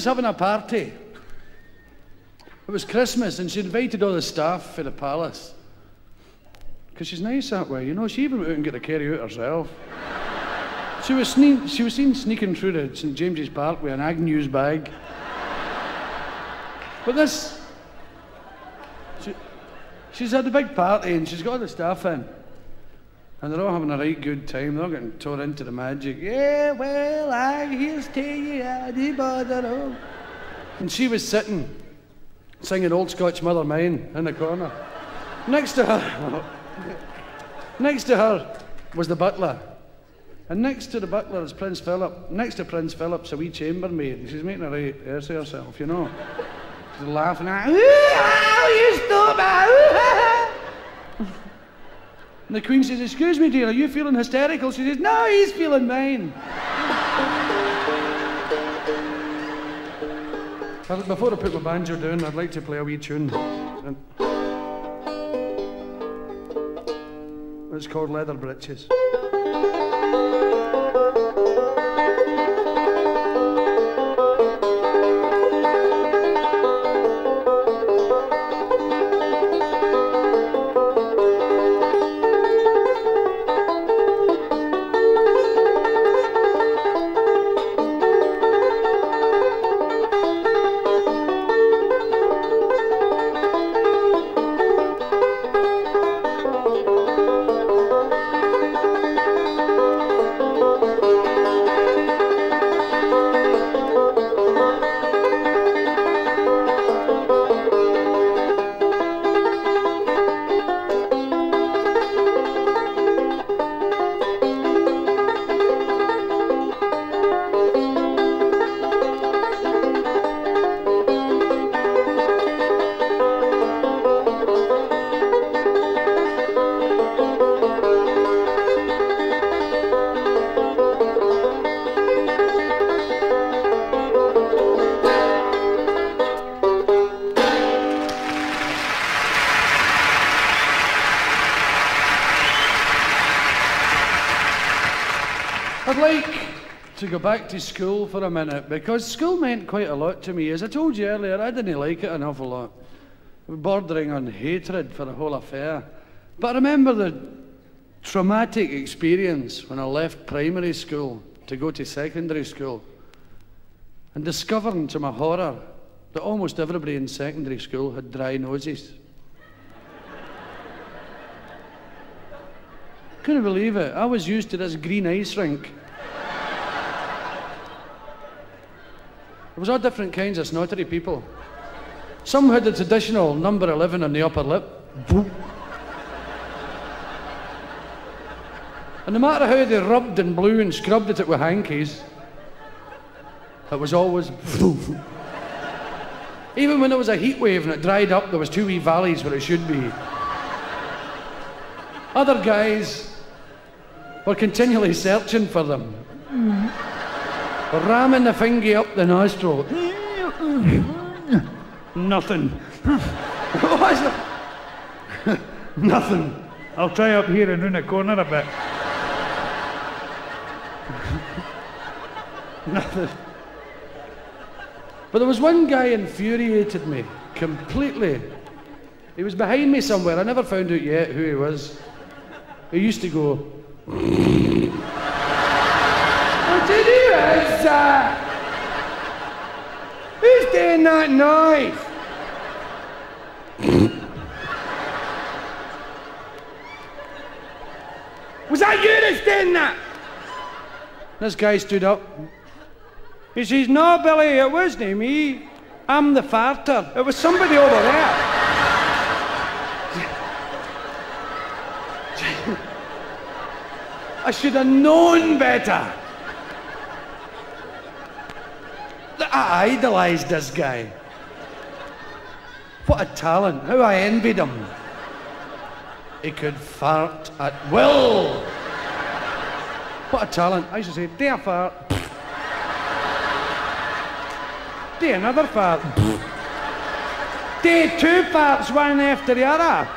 Was having a party. It was Christmas, and she invited all the staff for the palace. Because she's nice that way, you know. She even went out and got the carry out herself. She was, sne- she was seen sneaking through the St James's Park with an Agnew's bag. But this, she, she's had a big party and she's got all the staff in. And they're all having a right good time. They're all getting torn into the magic. Yeah, well, I here's to you, I bother oh. And she was sitting, singing Old Scotch Mother Mine in the corner. Next to her, next to her was the butler. And next to the butler is Prince Philip. Next to Prince Philip's a wee chambermaid. And she's making a right ass of herself, you know. She's laughing at, ooh, oh, you! And the Queen says, Excuse me, dear, are you feeling hysterical? She says, No, he's feeling mine. Before I put my banjo down, I'd like to play a wee tune. It's called Leather Breeches. Go back to school for a minute because school meant quite a lot to me. As I told you earlier, I didn't like it an awful lot, bordering on hatred for the whole affair. But I remember the traumatic experience when I left primary school to go to secondary school and discovering to my horror that almost everybody in secondary school had dry noses. Couldn't believe it. I was used to this green ice rink. Was all different kinds of snottery people. Some had the traditional number 11 on the upper lip. And no matter how they rubbed and blew and scrubbed at it with hankies, it was always. Even when there was a heat wave and it dried up, there was two wee valleys where it should be. Other guys were continually searching for them. Mm. Ramming the finger up the nostril. Nothing. What's that? Nothing. I'll try up here and in the corner a bit. Nothing. But there was one guy infuriated me completely. He was behind me somewhere. I never found out yet who he was. He used to go, did you answer? Who's doing that noise? Was that you that's doing that? This guy stood up. He says, No, Billy, it wasn't me. I'm the farter. It was somebody over there. I should have known better. I idolised this guy. What a talent. How I envied him. He could fart at will. What a talent. I used to say, Dear fart. Day another fart. Day two farts, one after the other.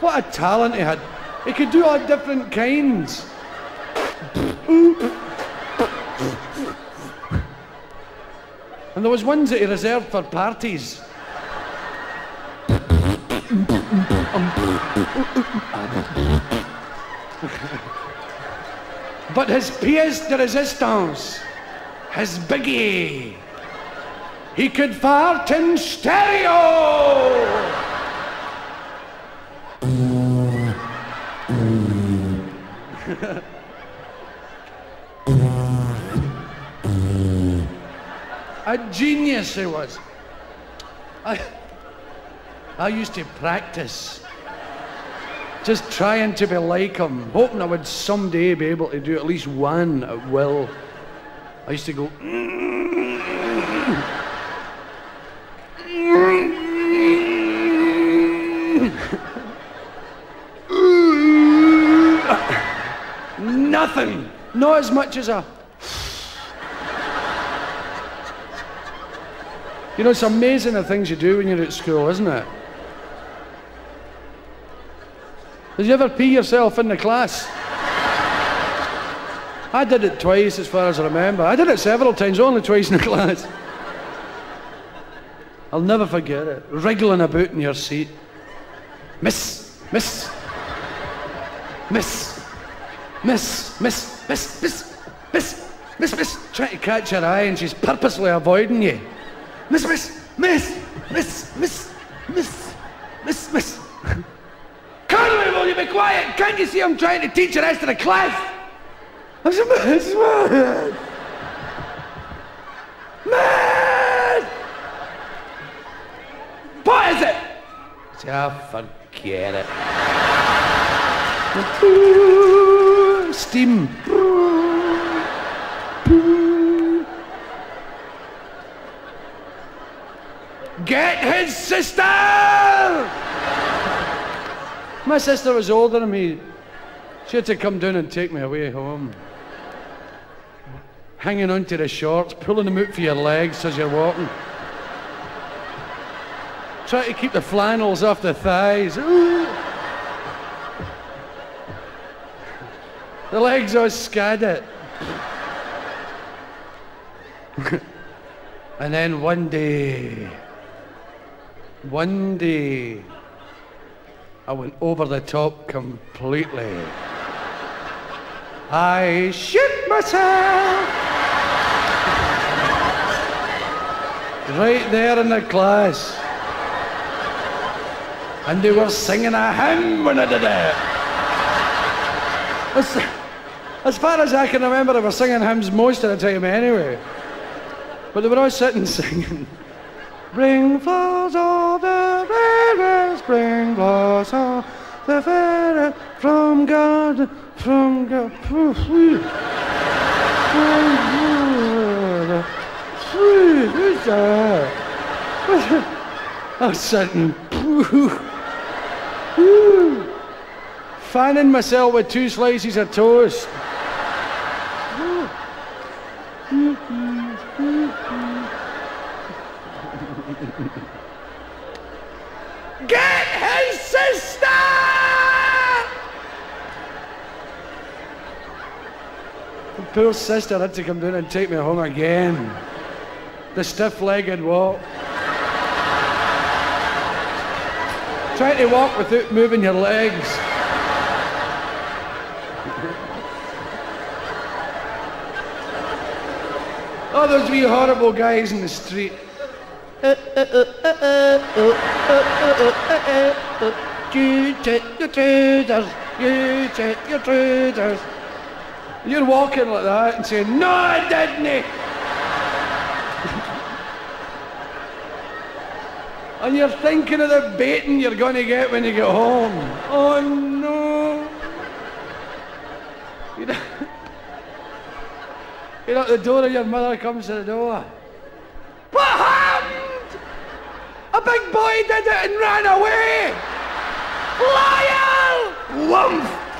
What a talent he had. He could do all different kinds. And there was ones that he reserved for parties. but his pièce de résistance, his biggie, he could fart in stereo! A genius he was. I, I used to practice. Just trying to be like him, hoping I would someday be able to do at least one at will. I used to go. Nothing. Not as much as a. You know, it's amazing the things you do when you're at school, isn't it? Did you ever pee yourself in the class? I did it twice, as far as I remember. I did it several times, only twice in the class. I'll never forget it. Wriggling about in your seat. Miss, miss, miss, miss, miss, miss, miss, miss, miss, miss, trying to catch her eye and she's purposely avoiding you. Miss, miss, miss, miss, miss, miss, miss, miss. Conway, will you be quiet? Can't you see I'm trying to teach the rest of the class? I said, miss, miss. Miss! What is it? I said, oh, forget it. Steam. Get his sister! My sister was older than me. She had to come down and take me away home. Hanging onto the shorts, pulling them out for your legs as you're walking. Try to keep the flannels off the thighs. The legs are scattered. and then one day, one day, I went over the top completely. I shit myself! right there in the class. And they were singing a hymn when I did it. As, as far as I can remember, they were singing hymns most of the time anyway. But they were all sitting singing. Bring flowers of the rarest, bring flowers of the fairest from God, from God. From God. Who's that? I was sitting, fanning myself with two slices of toast. Poor sister had to come down and take me home again. The stiff-legged walk. Trying to walk without moving your legs. oh, those wee horrible guys in the street. You take your trousers, you take your trousers. You're walking like that and saying, No, I didn't. and you're thinking of the baiting you're going to get when you get home. Oh no. You're at the door and your mother comes to the door. What happened? A big boy did it and ran away! Liar! Wumph!